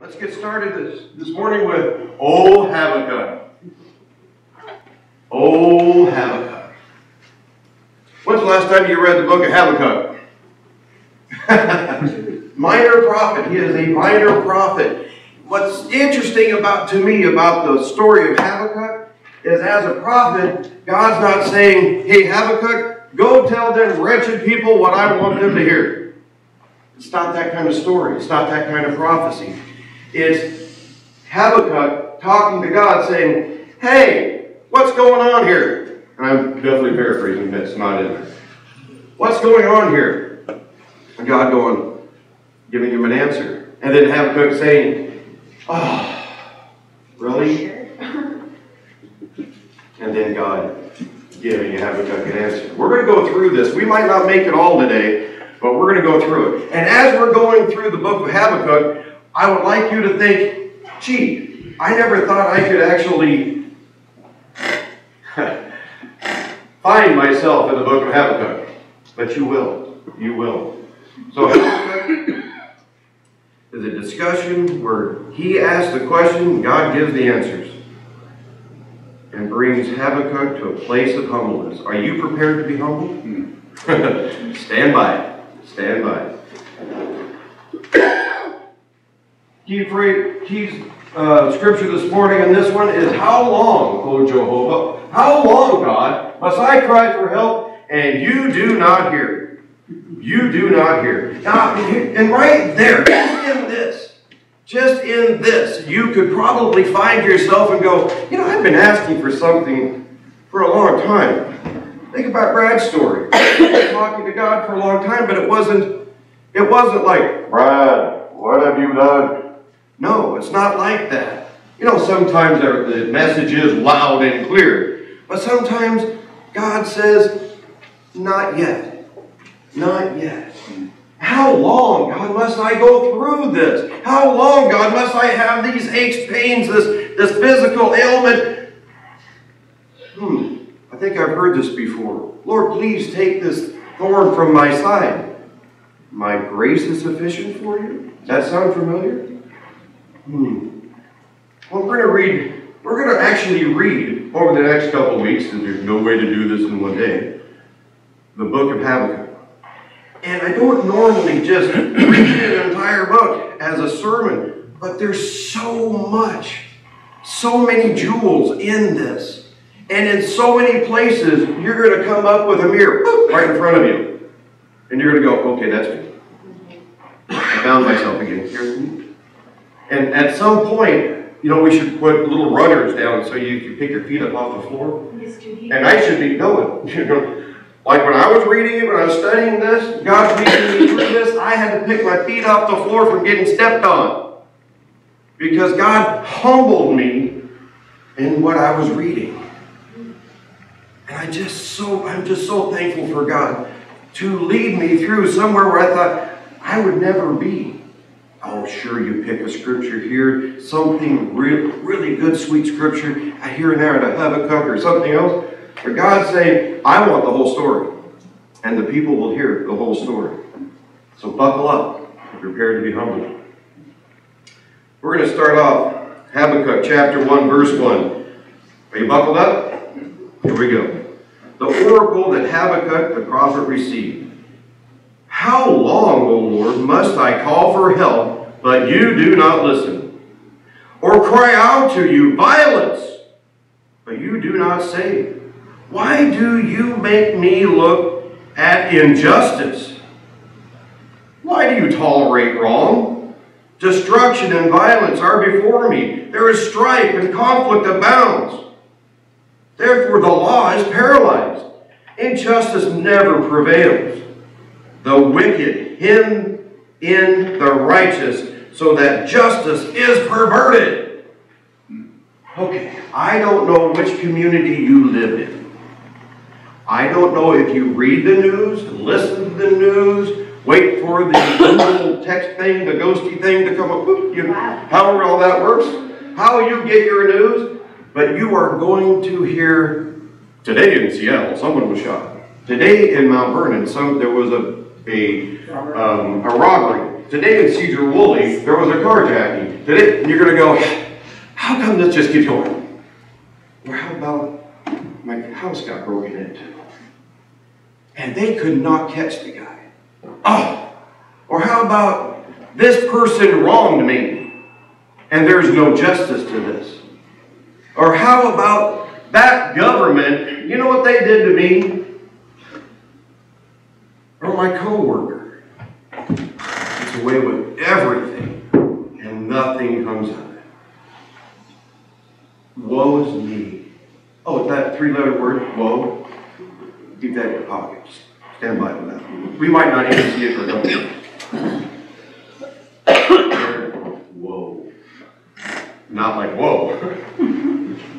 Let's get started this, this morning with Old Habakkuk. Old Habakkuk. When's the last time you read the book of Habakkuk? minor prophet. He is a minor prophet. What's interesting about to me about the story of Habakkuk is as a prophet, God's not saying, hey, Habakkuk, go tell them wretched people what I want them to hear. It's not that kind of story. It's not that kind of prophecy is Habakkuk talking to God saying, Hey, what's going on here? And I'm definitely paraphrasing, that's not in there. What's going on here? And God going, giving him an answer. And then Habakkuk saying, Oh, really? And then God giving Habakkuk an answer. We're going to go through this. We might not make it all today, but we're going to go through it. And as we're going through the book of Habakkuk, I would like you to think, gee, I never thought I could actually find myself in the book of Habakkuk. But you will. You will. So Habakkuk is a discussion where he asks the question, God gives the answers, and brings Habakkuk to a place of humbleness. Are you prepared to be humble? Hmm. Stand by. Stand by. Key, phrase, key uh, scripture this morning in this one is How long, O Jehovah? How long, God, must I cry for help and you do not hear? You do not hear. Now, and right there, just in this, just in this, you could probably find yourself and go, you know, I've been asking for something for a long time. Think about Brad's story. talking to God for a long time, but it wasn't, it wasn't like, Brad, what have you done? No, it's not like that. You know, sometimes the message is loud and clear, but sometimes God says, not yet. Not yet. How long, God, must I go through this? How long, God, must I have these aches, pains, this, this physical ailment? Hmm, I think I've heard this before. Lord, please take this thorn from my side. My grace is sufficient for you? Does that sound familiar? Hmm. Well, we're going to read, we're going to actually read over the next couple weeks, and there's no way to do this in one day, the book of Habakkuk. And I don't normally just read an entire book as a sermon, but there's so much, so many jewels in this. And in so many places, you're going to come up with a mirror right in front of you. And you're going to go, okay, that's me. I found myself again. Here's me. And at some point, you know, we should put little runners down so you can pick your feet up off the floor. And I should be knowing, you know, like when I was reading it, when I was studying this, God's leading me through this, I had to pick my feet off the floor from getting stepped on. Because God humbled me in what I was reading. And I just so, I'm just so thankful for God to lead me through somewhere where I thought I would never be. Oh, sure, you pick a scripture here, something real, really good, sweet scripture here and there at a Habakkuk or something else. But God's saying, I want the whole story. And the people will hear the whole story. So buckle up and prepare to be humble. We're going to start off Habakkuk chapter 1, verse 1. Are you buckled up? Here we go. The oracle that Habakkuk the prophet received. How long, O Lord, must I call for help, but you do not listen? Or cry out to you, violence, but you do not save? Why do you make me look at injustice? Why do you tolerate wrong? Destruction and violence are before me. There is strife and conflict abounds. Therefore the law is paralyzed. Injustice never prevails the wicked him in the righteous, so that justice is perverted. Okay, I don't know which community you live in. I don't know if you read the news, listen to the news, wait for the little text thing, the ghosty thing to come up, you know, however all that works, how you get your news, but you are going to hear today in Seattle, someone was shot. Today in Mount Vernon, some there was a a, um, a robbery. today in Sedro-Woolley, there was a carjacking. And you're going to go, how come this just keeps going? Or how about my house got broken into? And they could not catch the guy. Oh, or how about this person wronged me and there's no justice to this? Or how about that government, you know what they did to me? My coworker. It's away with everything and nothing comes of it. Woe is me. Oh, that three letter word, woe, keep that in your pocket. Stand by for that. We might not even see it for a Whoa. Not like whoa.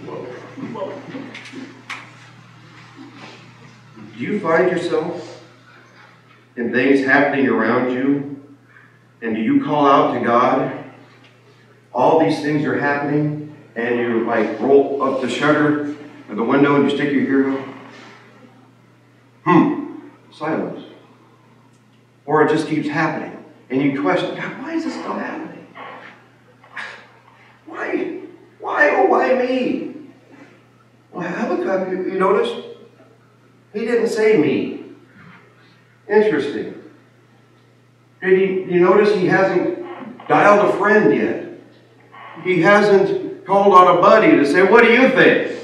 whoa. Do you find yourself in things happening around you? And do you call out to God? All these things are happening, and you like roll up the shutter of the window and you stick your ear out. Hmm silence. Or it just keeps happening. And you question, God, why is this still happening? Why? Why? Oh, why me? Well, Habakkuk, you, you notice? He didn't say me. Interesting. Did you, you notice he hasn't dialed a friend yet? He hasn't called on a buddy to say, What do you think?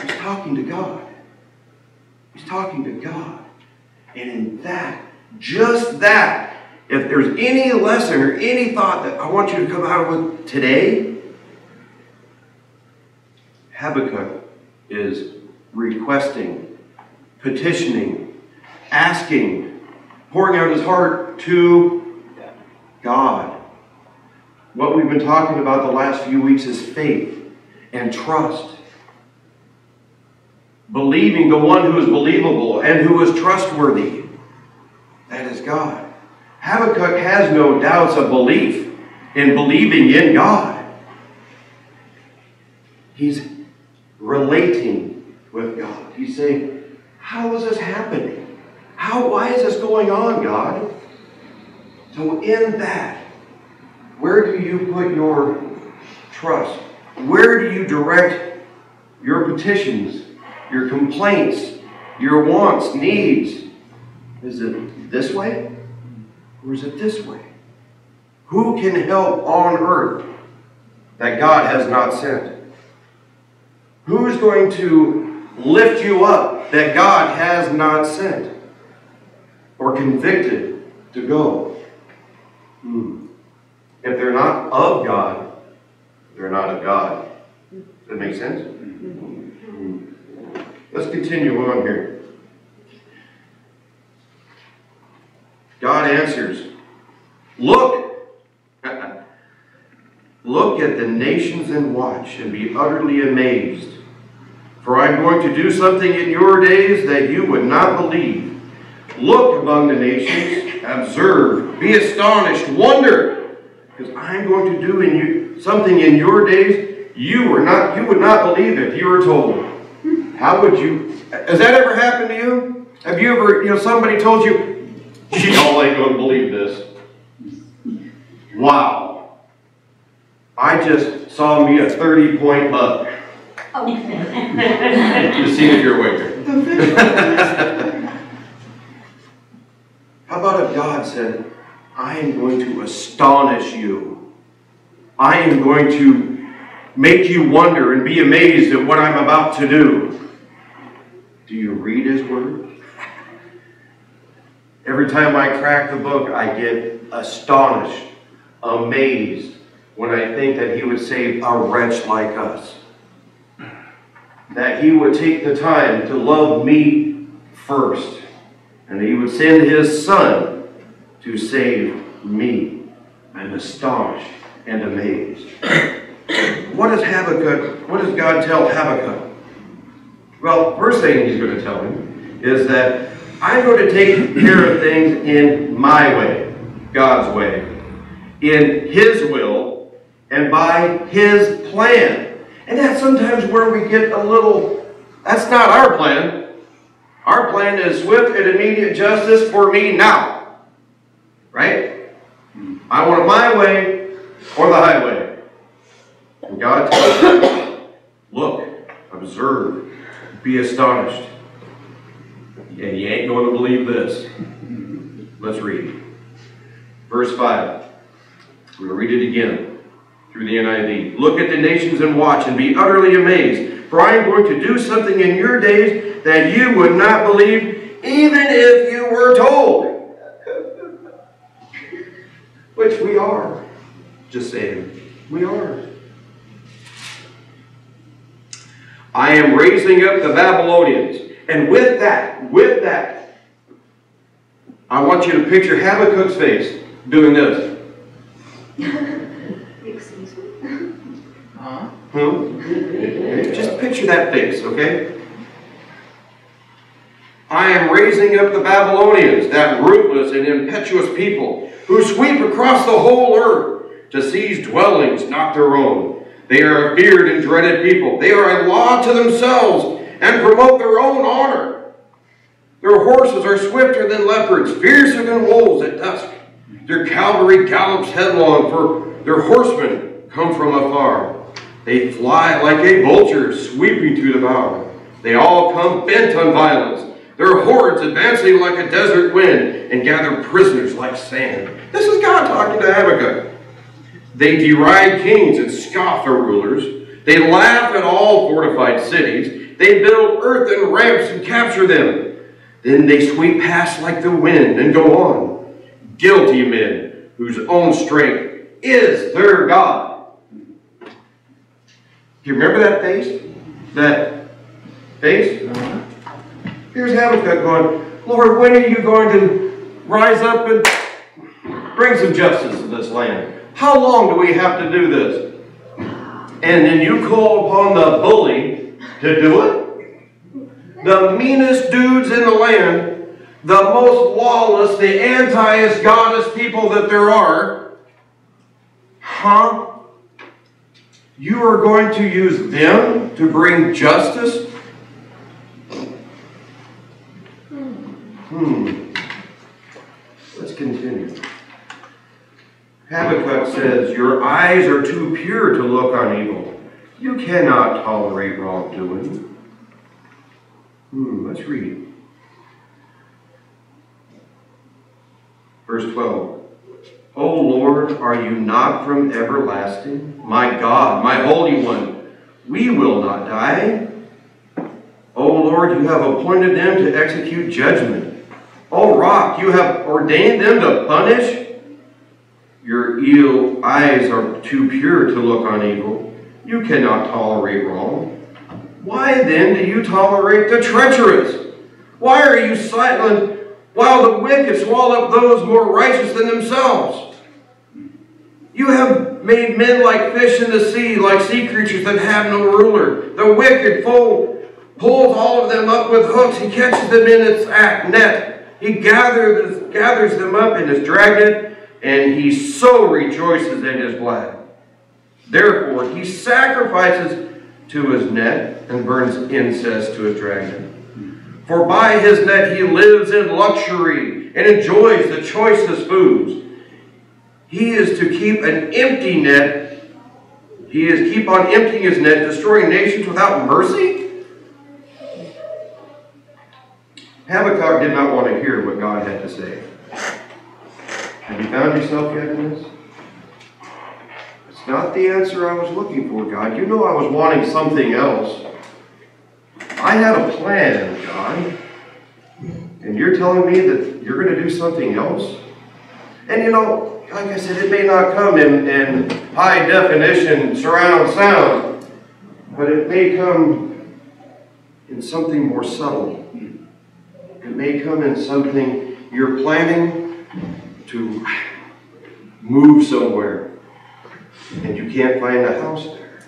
He's talking to God. He's talking to God. And in that, just that, if there's any lesson or any thought that I want you to come out with today, Habakkuk is requesting, petitioning, asking, pouring out his heart to God. What we've been talking about the last few weeks is faith and trust believing the one who is believable and who is trustworthy. That is God. Habakkuk has no doubts of belief in believing in God. He's relating with God. He's saying, How is this happening? How why is this going on, God? So in that, where do you put your trust? Where do you direct your petitions your complaints, your wants, needs. Is it this way? Or is it this way? Who can help on earth that God has not sent? Who's going to lift you up that God has not sent or convicted to go? Hmm. If they're not of God, they're not of God. Does that make sense? Let's continue on here. God answers, Look, look at the nations and watch and be utterly amazed. For I'm going to do something in your days that you would not believe. Look among the nations, observe, be astonished, wonder, because I'm going to do in you something in your days you were not you would not believe if you were told. How would you? Has that ever happened to you? Have you ever, you know, somebody told you, y'all ain't going to believe this. Wow. I just saw me a 30 point buck. Oh. you see if you're awake. How about if God said, I am going to astonish you. I am going to make you wonder and be amazed at what I'm about to do. Do you read His Word? Every time I crack the book, I get astonished, amazed when I think that He would save a wretch like us. That He would take the time to love me first, and He would send His Son to save me. I'm astonished and amazed. What does Habakkuk, what does God tell Habakkuk? Well, first thing he's going to tell him is that I'm going to take care of things in my way, God's way, in His will, and by His plan. And that's sometimes where we get a little, that's not our plan. Our plan is swift and immediate justice for me now. Right? I want it my way or the highway. And God tells him, look, observe, be astonished. And you ain't going to believe this. Let's read. Verse 5. I'm going to read it again through the NIV. Look at the nations and watch and be utterly amazed. For I am going to do something in your days that you would not believe, even if you were told. Which we are. Just saying. We are. I am raising up the Babylonians. And with that, with that, I want you to picture Habakkuk's face doing this. Just picture that face, okay? I am raising up the Babylonians, that ruthless and impetuous people, who sweep across the whole earth to seize dwellings not their own. They are a feared and dreaded people. They are a law to themselves and promote their own honor. Their horses are swifter than leopards, fiercer than wolves at dusk. Their cavalry gallops headlong, for their horsemen come from afar. They fly like a vulture, sweeping to devour. They all come bent on violence, their hordes advancing like a desert wind, and gather prisoners like sand. This is God talking to Habakkuk. They deride kings and scoff at rulers. They laugh at all fortified cities. They build earthen ramps and capture them. Then they sweep past like the wind and go on. Guilty men whose own strength is their God. Do you remember that face? That face? Here's Habakkuk going, Lord, when are you going to rise up and bring some justice to this land? How long do we have to do this? And then you call upon the bully to do it? The meanest dudes in the land, the most lawless, the antiest goddess people that there are. Huh? You are going to use them to bring justice? Hmm. Let's continue. Habakkuk says, Your eyes are too pure to look on evil. You cannot tolerate wrongdoing. Hmm, let's read. Verse 12. O Lord, are you not from everlasting? My God, my Holy One, we will not die. O Lord, you have appointed them to execute judgment. O Rock, you have ordained them to punish. Your evil eyes are too pure to look on evil. You cannot tolerate wrong. Why then do you tolerate the treacherous? Why are you silent while the wicked swallow up those more righteous than themselves? You have made men like fish in the sea, like sea creatures that have no ruler. The wicked foe pulls all of them up with hooks. He catches them in its net. He gathers, gathers them up in his dragnet, and he so rejoices in his blood. Therefore, he sacrifices to his net and burns incense to his dragnet. For by his net he lives in luxury and enjoys the choicest foods. He is to keep an empty net. He is keep on emptying his net, destroying nations without mercy. Habakkuk did not want to hear what God had to say. Have you found yourself yet in this? It's not the answer I was looking for, God. You know I was wanting something else. I had a plan, God. And you're telling me that you're going to do something else? And you know, like I said, it may not come in, in high definition surround sound, but it may come in something more subtle. It may come in something you're planning to move somewhere and you can't find a house there.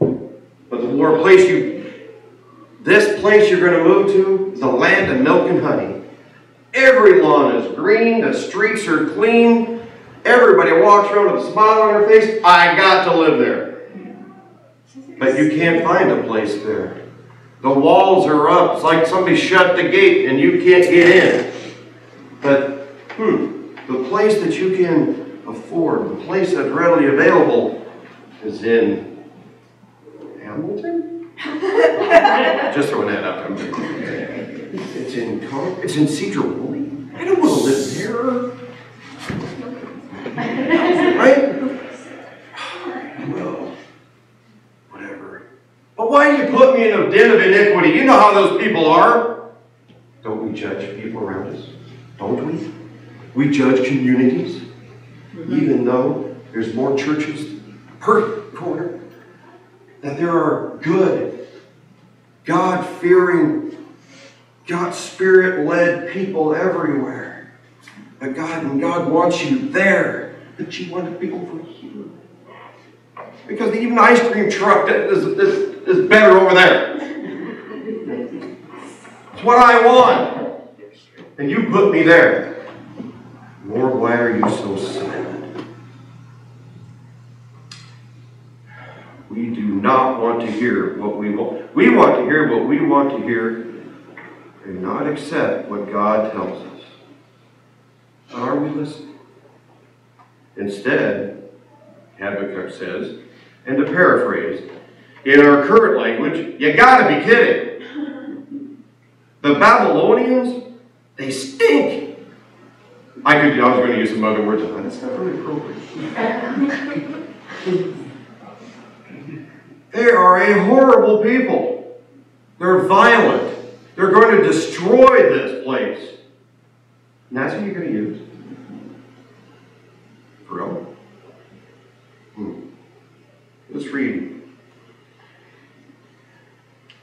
But the Lord placed you, this place you're going to move to is the land of milk and honey. Every lawn is green, the streets are clean, everybody walks around with a smile on their face. I got to live there. But you can't find a place there. The walls are up. It's like somebody shut the gate and you can't get in. But, hmm, the place that you can afford, the place that's readily available is in Hamilton? Just throwing that there. It's in, it's in Sedro-Woolley. I don't want to live there. Right? Well, whatever. But why do you put me in a den of iniquity? You know how those people are. Don't we judge people around us? Don't we? We judge communities, mm-hmm. even though there's more churches per corner, that there are good, God fearing, God spirit led people everywhere. That God and God wants you there, but you want to be over here. Because even ice cream truck is, is, is better over there. It's what I want. And you put me there. Lord, why are you so silent? We do not want to hear what we want. We want to hear what we want to hear and not accept what God tells us. Are we listening? Instead, Habakkuk says, and to paraphrase, in our current language, you gotta be kidding. The Babylonians, they stink. I could I was going to use some other words, but that's not really appropriate. they are a horrible people. They're violent. They're going to destroy this place. And that's what you're going to use. For real? Hmm. Let's read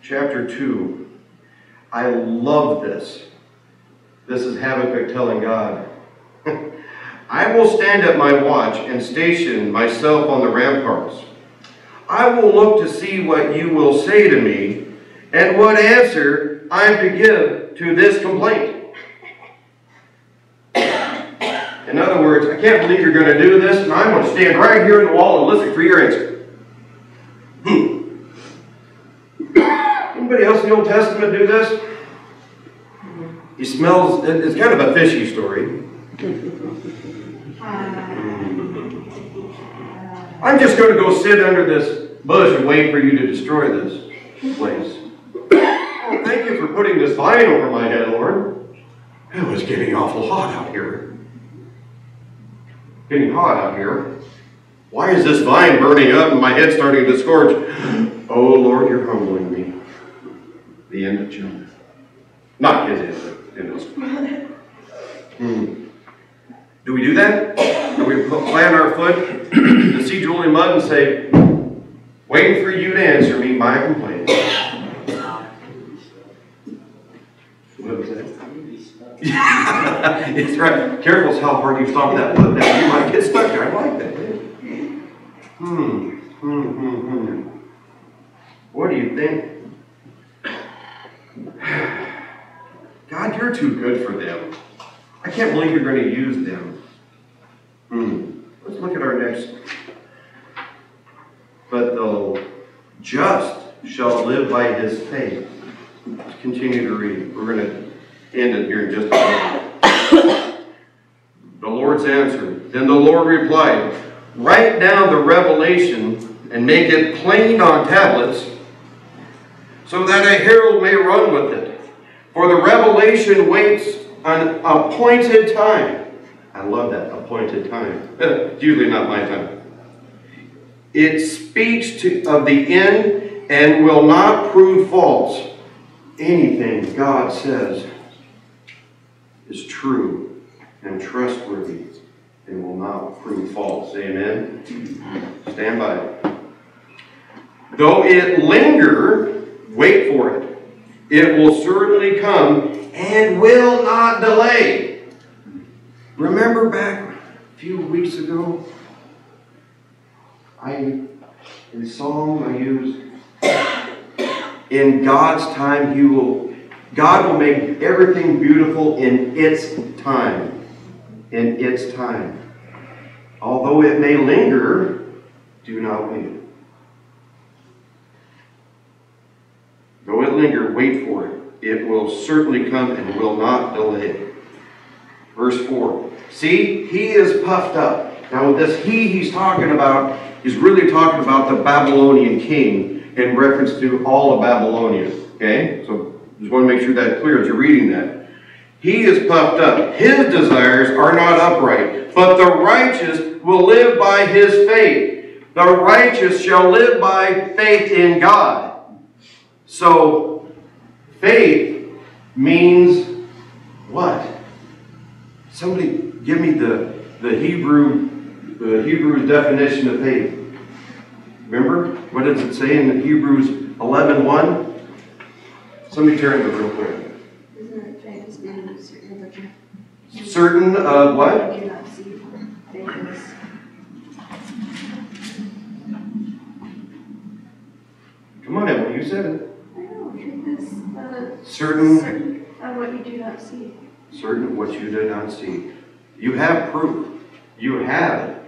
chapter 2. I love this. This is Habakkuk telling God, I will stand at my watch and station myself on the ramparts. I will look to see what you will say to me and what answer I am to give to this complaint. In other words, I can't believe you're going to do this, and I'm going to stand right here in the wall and listen for your answer. Hmm. Anybody else in the Old Testament do this? He smells, it's kind of a fishy story. I'm just going to go sit under this bush and wait for you to destroy this place. Thank you for putting this vine over my head, Lord. It was getting awful hot out here. Getting hot out here. Why is this vine burning up and my head starting to scorch? Oh, Lord, you're humbling me. The end of Jonah. Not his end, but end of hmm. Do we do that? Do we plant our foot in the Sedro-Woolley mud and say, waiting for you to answer me my complaint? What was that? it's right. Careful how hard you stomp that foot down. You might get stuck there. I like that. Hmm. Hmm, hmm, hmm. What do you think? God, you're too good for them. I can't believe you're going to use them. Hmm. Let's look at our next. But the just shall live by his faith. Let's continue to read. We're going to end it here in just a moment. the Lord's answer. Then the Lord replied, Write down the revelation and make it plain on tablets so that a herald may run with it. For the revelation waits an appointed time. I love that, appointed time. it's usually not my time. It speaks to, of the end and will not prove false. Anything God says is true and trustworthy and will not prove false. Amen? Stand by. Though it linger, wait for it. It will certainly come and will not delay. Remember back a few weeks ago, I in song I used, in God's time He will God will make everything beautiful in its time. In its time. Although it may linger, do not wait. Though it linger, wait for it. It will certainly come and will not delay. Verse 4 See, he is puffed up. Now, this he he's talking about, he's really talking about the Babylonian king in reference to all of Babylonia. Okay? So just want to make sure that's clear as you're reading that. He is puffed up. His desires are not upright, but the righteous will live by his faith. The righteous shall live by faith in God. So, faith means what? Somebody give me the, the Hebrew the Hebrew definition of faith. Remember? What does it say in the Hebrews 11 1? Somebody turn to it real quick. Isn't it faith certain of what? you do not see? Faith is Come on, Emily, you said it. I know, faith is uh, Certain, certain of what you do not see. certain of what you do not see. You have proof. You have it.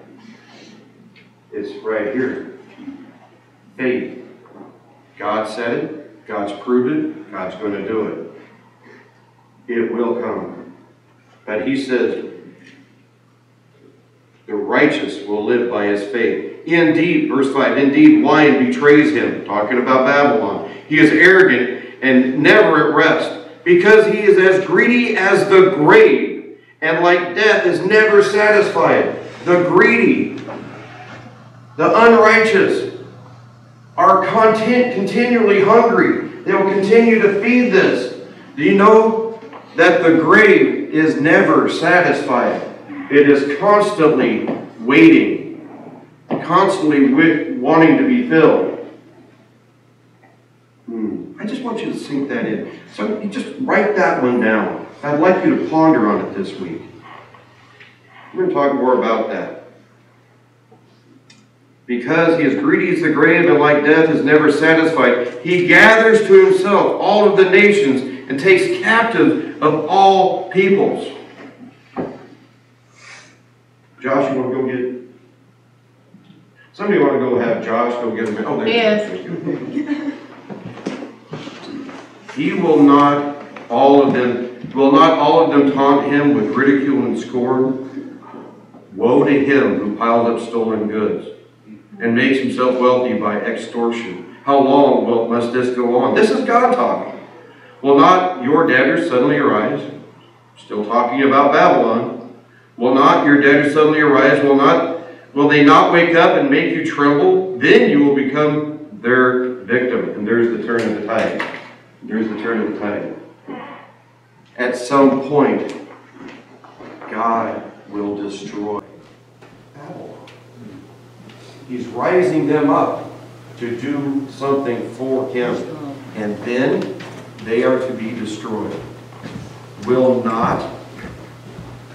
It's right here. Faith. God said it. God's proved it. God's going to do it. It will come. But he says, the righteous will live by his faith. Indeed, verse 5, indeed, wine betrays him. Talking about Babylon. He is arrogant and never at rest, because he is as greedy as the grave, and like death is never satisfied. The greedy, the unrighteous, are content, continually hungry. They will continue to feed this. Do you know that the grave is never satisfied? It is constantly waiting, constantly wanting to be filled. Hmm. I just want you to sink that in. So you just write that one down. I'd like you to ponder on it this week. We're going to talk more about that. Because he is greedy as the grave and like death is never satisfied, he gathers to himself all of the nations and takes captive of all peoples. Josh, you want to go get? Somebody want to go have Josh go get him? Oh, there. Yes. He will not all of them will not all of them taunt him with ridicule and scorn. Woe to him who piles up stolen goods and makes himself wealthy by extortion. How long will must this go on? This is God talking. Will not your debtors suddenly arise? Still talking about Babylon. Will not your debtors suddenly arise? Will not will they not wake up and make you tremble? Then you will become their victim. And there's the turn of the tide. There's the turn of the tide. At some point, God will destroy Babylon. He's rising them up to do something for him. And then they are to be destroyed. Will not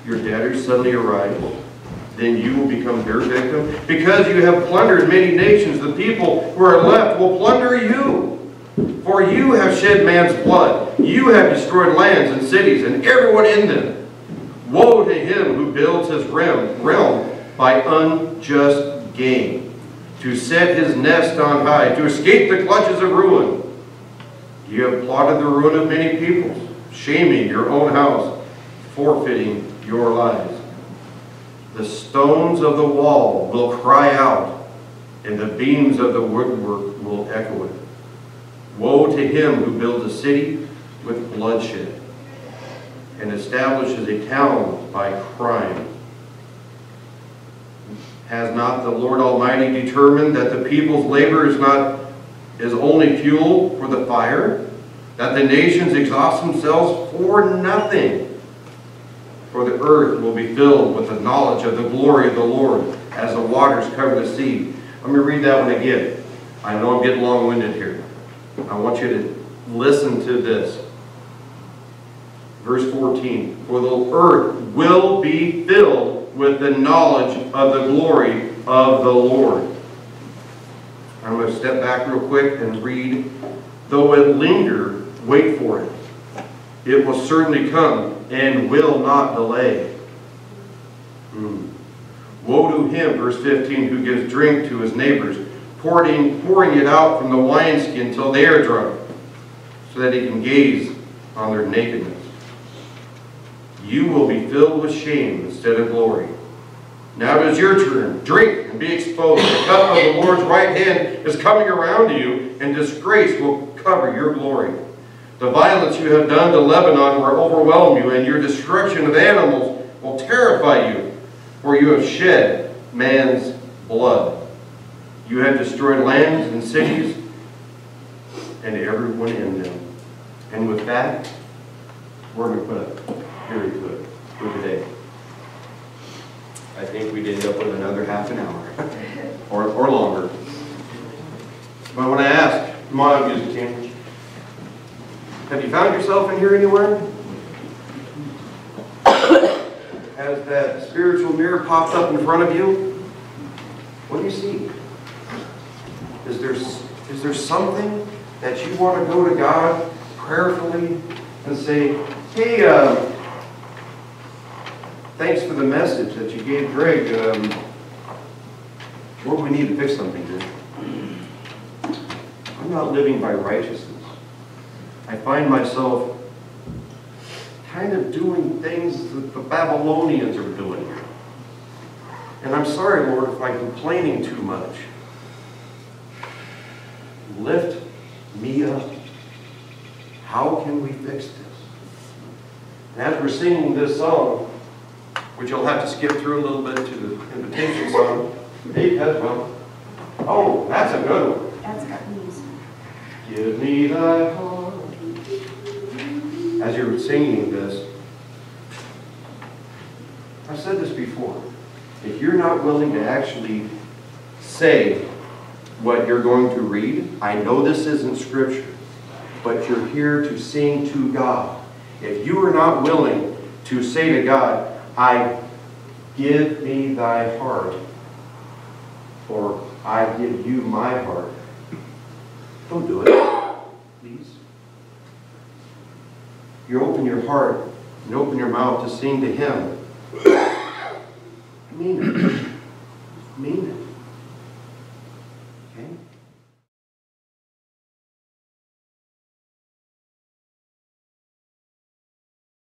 your debtors suddenly arise? Then you will become their victim. Because you have plundered many nations, the people who are left will plunder you. For you have shed man's blood. You have destroyed lands and cities and everyone in them. Woe to him who builds his realm, realm by unjust gain, to set his nest on high, to escape the clutches of ruin. You have plotted the ruin of many peoples, shaming your own house, forfeiting your lives. The stones of the wall will cry out, and the beams of the woodwork will echo it. Woe to him who builds a city with bloodshed and establishes a town by crime. Has not the Lord Almighty determined that the people's labor is not is only fuel for the fire? That the nations exhaust themselves for nothing? For the earth will be filled with the knowledge of the glory of the Lord as the waters cover the sea. Let me read that one again. I know I'm getting long-winded here. I want you to listen to this. Verse 14, For the earth will be filled with the knowledge of the glory of the Lord. I'm going to step back real quick and read, Though it linger, wait for it. It will certainly come and will not delay. Hmm. Woe to him, verse 15, who gives drink to his neighbors, pouring, pouring it out from the wineskin till they are drunk, so that he can gaze on their nakedness. You will be filled with shame instead of glory. Now it is your turn. Drink and be exposed. The cup of the Lord's right hand is coming around you, and disgrace will cover your glory. The violence you have done to Lebanon will overwhelm you, and your destruction of animals will terrify you, for you have shed man's blood. You have destroyed lands and cities, and everyone in them. And with that, we're going to put a period to it for today. I think we'd end up with another half an hour, or, or longer. But when I ask, come on, music team, have you found yourself in here anywhere? Has that spiritual mirror popped up in front of you? What do you see? Is there, is there something that you want to go to God prayerfully and say, hey, uh, thanks for the message that you gave Greg. Um, Lord, we need to fix something here. I'm not living by righteousness. I find myself kind of doing things that the Babylonians are doing. And I'm sorry, Lord, if I'm complaining too much. Lift me up. How can we fix this? And as we're singing this song, which you'll have to skip through a little bit to the invitation song, that's well. Oh, that's a good one. That's got knees. Give me thy heart. As you're singing this, I've said this before. If you're not willing to actually say what you're going to read, I know this isn't scripture, but you're here to sing to God. If you are not willing to say to God, I give me thy heart, or I give you my heart, don't do it, please. You open your heart and open your mouth to sing to Him. I mean it.